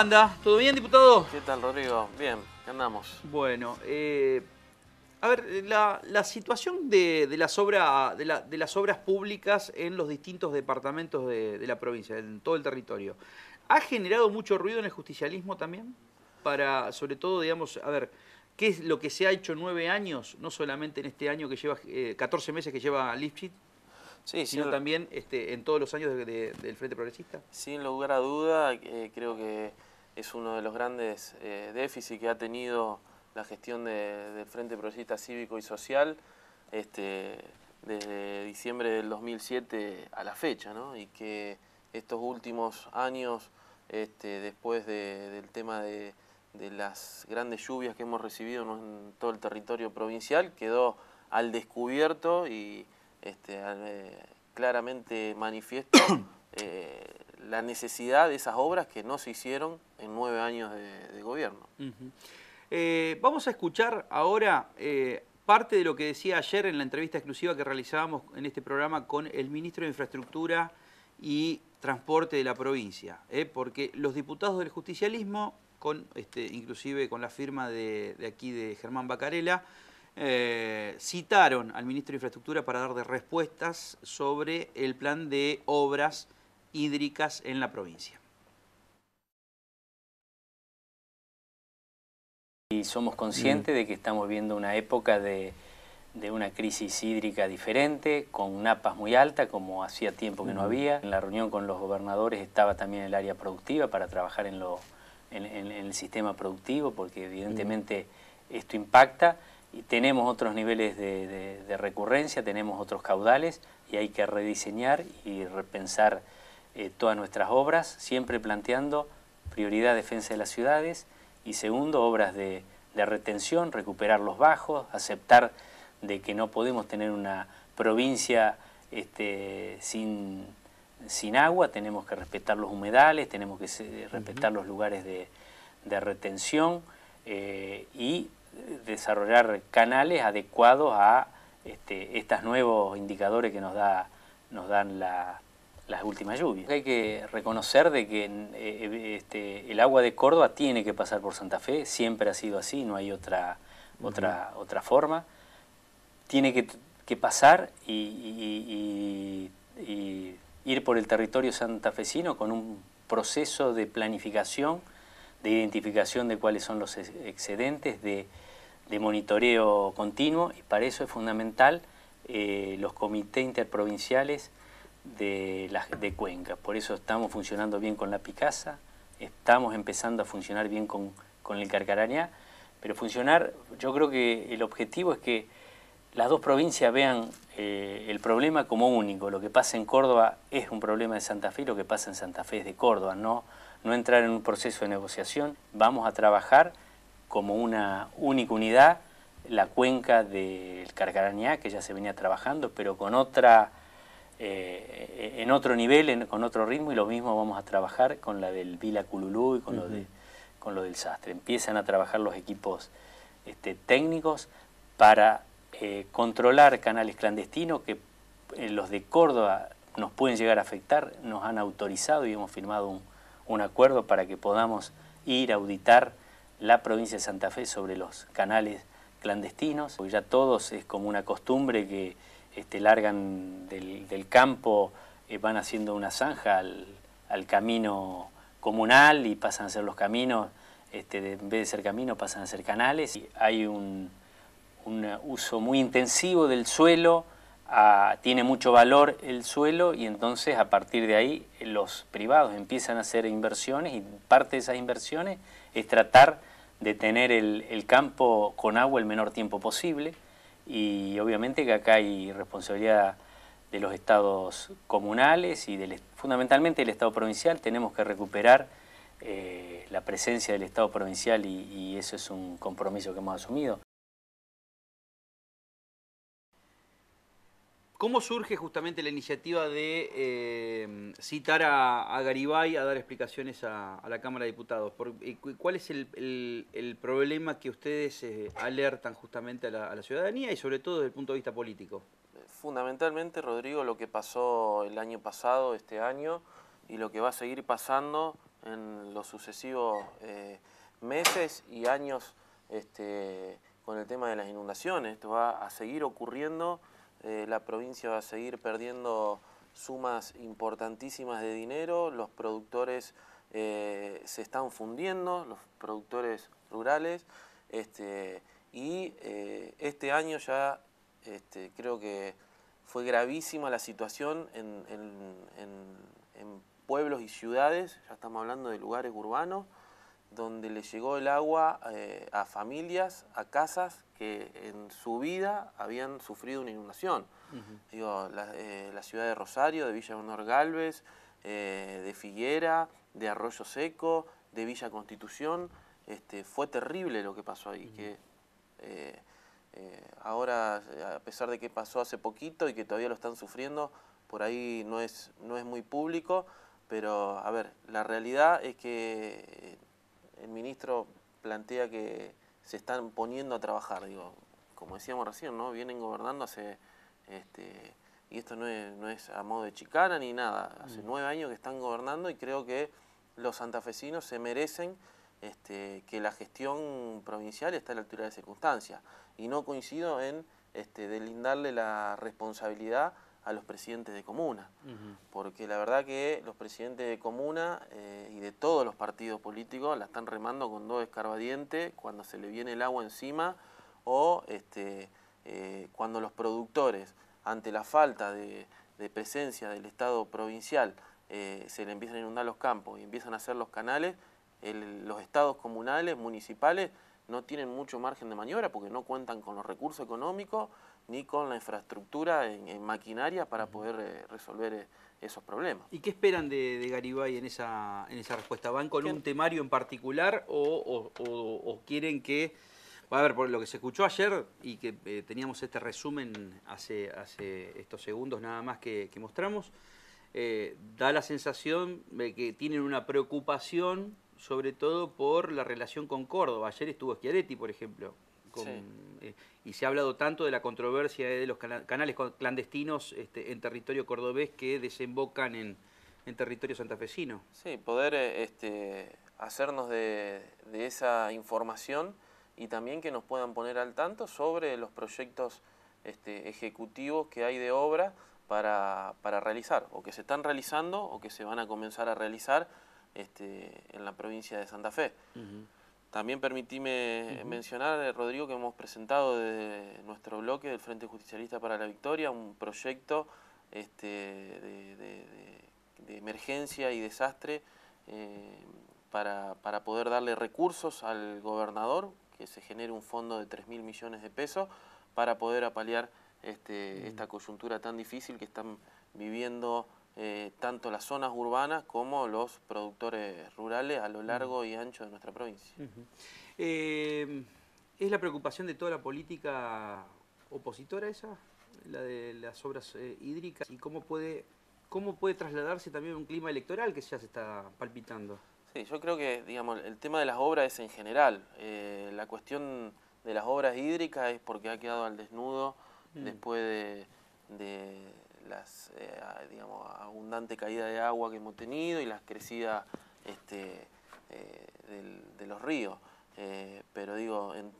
anda? ¿Todo bien, diputado? ¿Qué tal, Rodrigo? Bien, ¿qué andamos? Bueno, eh, a ver, la, situación de, las obra, de, las obras públicas en los distintos departamentos de, de, la provincia, en todo el territorio, ¿ha generado mucho ruido en el justicialismo también? Para, sobre todo, digamos, a ver, ¿qué es lo que se ha hecho nueve años, no solamente en este año que lleva, 14 eh, meses que lleva Lipschitz, sí, sino también este, en todos los años del Frente Progresista? Sin lugar a duda, eh, creo que es uno de los grandes eh, déficits que ha tenido la gestión del Frente Progresista Cívico y Social este, desde diciembre del 2007 a la fecha, ¿no? y que estos últimos años, este, después del tema de, las grandes lluvias que hemos recibido en todo el territorio provincial, quedó al descubierto y este, eh, claramente manifiesto la necesidad de esas obras que no se hicieron en nueve años de, gobierno. Eh, vamos a escuchar ahora eh, parte de lo que decía ayer en la entrevista exclusiva que realizábamos en este programa con el ministro de Infraestructura y Transporte de la provincia, eh, porque los diputados del justicialismo, con, este, inclusive con la firma de, aquí de Germán Bacarela, citaron al ministro de Infraestructura para dar respuestas sobre el plan de obras hídricas en la provincia. Y somos conscientes de que estamos viendo una época de, una crisis hídrica diferente, con napas muy altas, como hacía tiempo que no había. En la reunión con los gobernadores estaba también el área productiva para trabajar en, lo, en, el sistema productivo, porque evidentemente esto impacta. Y tenemos otros niveles de, recurrencia, tenemos otros caudales, y hay que rediseñar y repensar eh, todas nuestras obras, siempre planteando prioridad defensa de las ciudades, y segundo, obras de, retención, recuperar los bajos, aceptar de que no podemos tener una provincia este, sin, sin agua, tenemos que respetar los humedales, tenemos que respetar los lugares de, retención eh, y desarrollar canales adecuados a este, estos nuevos indicadores que nos, da, nos dan la, las últimas lluvias. Hay que reconocer de que eh, este, el agua de Córdoba tiene que pasar por Santa Fe, siempre ha sido así, no hay otra, otra, otra forma. Tiene que, pasar y, ir por el territorio santafesino con un proceso de planificación, de identificación de cuáles son los excedentes, de, monitoreo continuo, y para eso es fundamental eh, los comités interprovinciales de, la, de Cuenca. Por eso estamos funcionando bien con la Picasa, estamos empezando a funcionar bien con, el Carcarañá, pero funcionar, yo creo que el objetivo es que las dos provincias vean eh, el problema como único. Lo que pasa en Córdoba es un problema de Santa Fe, lo que pasa en Santa Fe es de Córdoba, no, no entrar en un proceso de negociación. Vamos a trabajar como una única unidad la cuenca del Carcarañá, que ya se venía trabajando, pero con otra eh, en otro nivel, con otro ritmo, y lo mismo vamos a trabajar con la del Vila Cululú y con, lo, de, con lo del Sastre. Empiezan a trabajar los equipos este, técnicos para eh, controlar canales clandestinos que eh, los de Córdoba nos pueden llegar a afectar, nos han autorizado y hemos firmado un, un acuerdo para que podamos ir a auditar la provincia de Santa Fe sobre los canales clandestinos, ya todos es como una costumbre que este, largan del, campo, eh, van haciendo una zanja al, camino comunal y pasan a ser los caminos, este, en vez de ser caminos pasan a ser canales. Hay un, uso muy intensivo del suelo, tiene mucho valor el suelo y entonces a partir de ahí los privados empiezan a hacer inversiones y parte de esas inversiones es tratar de tener el campo con agua el menor tiempo posible y obviamente que acá hay responsabilidad de los estados comunales y del, fundamentalmente del Estado provincial. Tenemos que recuperar eh, la presencia del Estado provincial y, y eso es un compromiso que hemos asumido. ¿Cómo surge justamente la iniciativa de eh, citar a, Garibay a dar explicaciones a, la Cámara de Diputados? ¿Cuál es el, problema que ustedes eh, alertan justamente a la, ciudadanía y sobre todo desde el punto de vista político? Fundamentalmente, Rodrigo, lo que pasó el año pasado, este año, y lo que va a seguir pasando en los sucesivos meses y años este, con el tema de las inundaciones. Esto va a seguir ocurriendo, la provincia va a seguir perdiendo sumas importantísimas de dinero, los productores se están fundiendo, los productores rurales, este, y este año ya este, creo que fue gravísima la situación en, pueblos y ciudades, ya estamos hablando de lugares urbanos, donde le llegó el agua eh, a familias, a casas que en su vida habían sufrido una inundación. Digo, eh, la, ciudad de Rosario, de Villa Honor Galvez, eh, de Figuera, de Arroyo Seco, de Villa Constitución, este, fue terrible lo que pasó ahí. que, ahora, a pesar de que pasó hace poquito y que todavía lo están sufriendo, por ahí no es, no es muy público, pero a ver, la realidad es que el ministro plantea que se están poniendo a trabajar, digo, como decíamos recién, ¿no? Vienen gobernando hace, este, y esto no es, no es a modo de chicana ni nada, hace mm. nueve años que están gobernando y creo que los santafesinos se merecen este, que la gestión provincial está a la altura de circunstancias y no coincido en este, delindarle la responsabilidad a los presidentes de comuna, porque la verdad que los presidentes de comuna eh, y de todos los partidos políticos la están remando con dos escarbadientes cuando se le viene el agua encima o este, eh, cuando los productores, ante la falta de, presencia del Estado provincial, eh, se le empiezan a inundar los campos y empiezan a hacer los canales, los estados comunales, municipales, no tienen mucho margen de maniobra porque no cuentan con los recursos económicos ni con la infraestructura en, maquinaria para poder eh, resolver eh, esos problemas. ¿Y qué esperan de, Garibay en esa, en esa respuesta? ¿Van con un temario en particular o, quieren que... A ver, por lo que se escuchó ayer y que eh, teníamos este resumen hace, hace estos segundos nada más que, mostramos, da la sensación de que tienen una preocupación sobre todo por la relación con Córdoba. Ayer estuvo Schiaretti, por ejemplo, eh, y se ha hablado tanto de la controversia de los canales clandestinos este, en territorio cordobés que desembocan en, territorio santafesino. Sí, poder eh, este, hacernos de, esa información y también que nos puedan poner al tanto sobre los proyectos este, ejecutivos que hay de obra para, para realizar, o que se están realizando o que se van a comenzar a realizar este, en la provincia de Santa Fe. También permitíme mencionar, eh, Rodrigo, que hemos presentado desde nuestro bloque del Frente Justicialista para la Victoria un proyecto este, de, emergencia y desastre eh, para, poder darle recursos al gobernador, que se genere un fondo de 3 mil millones de pesos para poder apalear este, esta coyuntura tan difícil que están viviendo eh, tanto las zonas urbanas como los productores rurales a lo largo y ancho de nuestra provincia. Eh, ¿Es la preocupación de toda la política opositora esa, la de las obras eh, hídricas? ¿Y cómo puede, cómo puede trasladarse también un clima electoral que ya se está palpitando? Sí, yo creo que digamos, el tema de las obras es en general. la cuestión de las obras hídricas es porque ha quedado al desnudo mm. después de las eh, digamos, abundante caída de agua que hemos tenido y las crecidas este, eh, de los ríos. Eh, pero digo, en,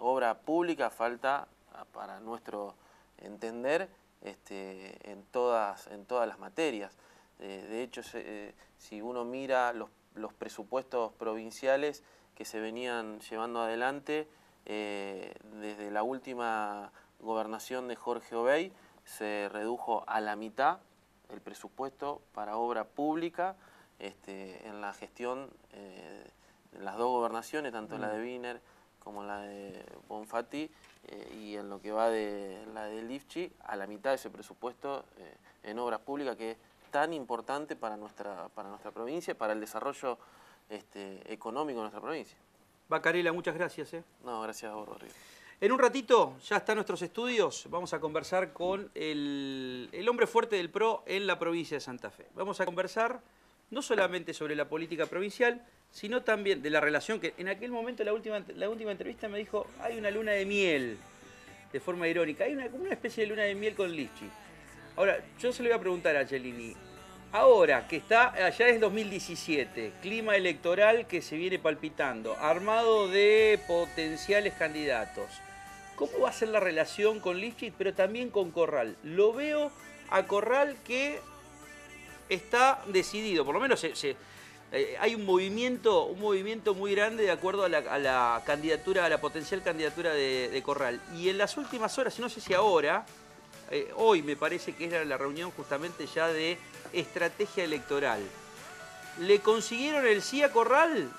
obra pública falta, para nuestro entender, este, en, todas, en todas las materias. de hecho, si uno mira los, los, presupuestos provinciales que se venían llevando adelante desde la última gobernación de Jorge Obey, se redujo a la mitad el presupuesto para obra pública este, en la gestión eh, de las dos gobernaciones, tanto la de mm. Wiener como la de Bonfatti, eh, y en lo que va de la de Lifchi, a la mitad de ese presupuesto eh, en obras públicas que es tan importante para nuestra, para nuestra provincia, para el desarrollo este, económico de nuestra provincia. Bacarela, muchas gracias. No, gracias a vos, Rodrigo. En un ratito ya están nuestros estudios, vamos a conversar con el, hombre fuerte del PRO en la provincia de Santa Fe. Vamos a conversar no solamente sobre la política provincial, sino también de la relación que en aquel momento, la última, la última entrevista me dijo, hay una luna de miel, de forma irónica, hay una, como una especie de luna de miel con Lichi. Ahora, yo se le voy a preguntar a Angelini, Ahora, que está, allá es 2017, clima electoral que se viene palpitando, armado de potenciales candidatos. ¿Cómo va a ser la relación con Lifchit, pero también con Corral? Lo veo a Corral que está decidido, por lo menos eh, hay un movimiento, un movimiento muy grande de acuerdo a la, candidatura, a la potencial candidatura de, Corral. Y en las últimas horas, no sé si ahora, eh, hoy me parece que era la reunión justamente ya de estrategia electoral. ¿Le consiguieron el sí a Corral?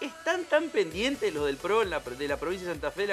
¿Están tan pendientes los del PRO de la provincia de Santa Fe